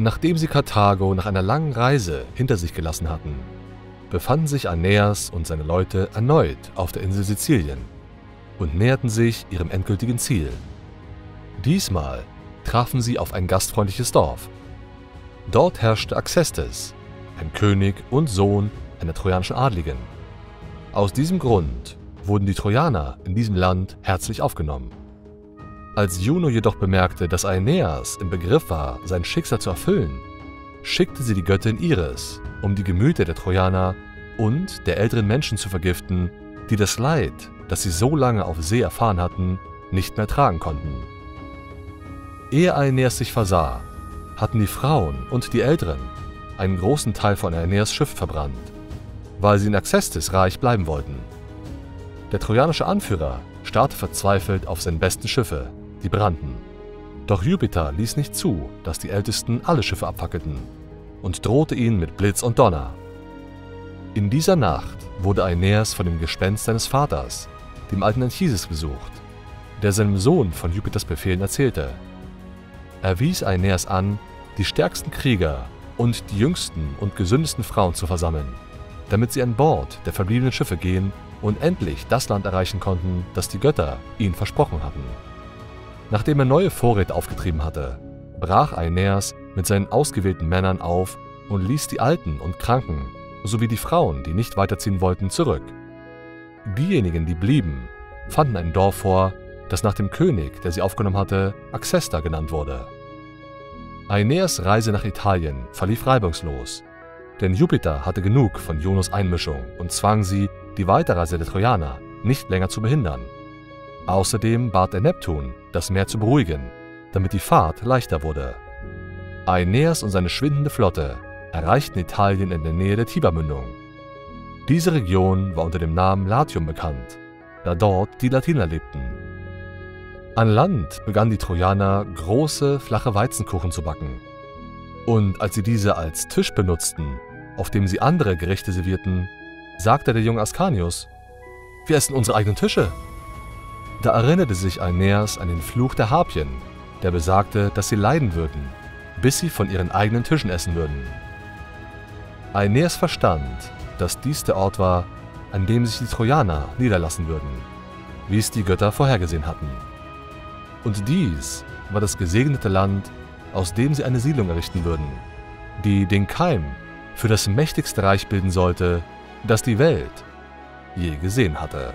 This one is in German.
Nachdem sie Karthago nach einer langen Reise hinter sich gelassen hatten, befanden sich Aeneas und seine Leute erneut auf der Insel Sizilien und näherten sich ihrem endgültigen Ziel. Diesmal trafen sie auf ein gastfreundliches Dorf. Dort herrschte Acestes, ein König und Sohn einer trojanischen Adligen. Aus diesem Grund wurden die Trojaner in diesem Land herzlich aufgenommen. Als Juno jedoch bemerkte, dass Aeneas im Begriff war, sein Schicksal zu erfüllen, schickte sie die Göttin Iris, um die Gemüter der Trojaner und der älteren Menschen zu vergiften, die das Leid, das sie so lange auf See erfahren hatten, nicht mehr tragen konnten. Ehe Aeneas sich versah, hatten die Frauen und die Älteren einen großen Teil von Aeneas Schiff verbrannt, weil sie in Acestis reich bleiben wollten. Der trojanische Anführer starrte verzweifelt auf seine besten Schiffe, die brannten. Doch Jupiter ließ nicht zu, dass die Ältesten alle Schiffe abfackelten und drohte ihnen mit Blitz und Donner. In dieser Nacht wurde Aeneas von dem Gespenst seines Vaters, dem alten Anchises, besucht, der seinem Sohn von Jupiters Befehlen erzählte. Er wies Aeneas an, die stärksten Krieger und die jüngsten und gesündesten Frauen zu versammeln, damit sie an Bord der verbliebenen Schiffe gehen und endlich das Land erreichen konnten, das die Götter ihnen versprochen hatten. Nachdem er neue Vorräte aufgetrieben hatte, brach Aeneas mit seinen ausgewählten Männern auf und ließ die Alten und Kranken sowie die Frauen, die nicht weiterziehen wollten, zurück. Diejenigen, die blieben, fanden ein Dorf vor, das nach dem König, der sie aufgenommen hatte, Acesta genannt wurde. Aeneas Reise nach Italien verlief reibungslos, denn Jupiter hatte genug von Junos Einmischung und zwang sie, die Weiterreise der Trojaner nicht länger zu behindern. Außerdem bat er Neptun, das Meer zu beruhigen, damit die Fahrt leichter wurde. Aeneas und seine schwindende Flotte erreichten Italien in der Nähe der Tibermündung. Diese Region war unter dem Namen Latium bekannt, da dort die Latiner lebten. An Land begannen die Trojaner große, flache Weizenkuchen zu backen. Und als sie diese als Tisch benutzten, auf dem sie andere Gerichte servierten, sagte der junge Ascanius, wir essen unsere eigenen Tische. Da erinnerte sich Aeneas an den Fluch der Harpien, der besagte, dass sie leiden würden, bis sie von ihren eigenen Tischen essen würden. Aeneas verstand, dass dies der Ort war, an dem sich die Trojaner niederlassen würden, wie es die Götter vorhergesehen hatten. Und dies war das gesegnete Land, aus dem sie eine Siedlung errichten würden, die den Keim für das mächtigste Reich bilden sollte, das die Welt je gesehen hatte.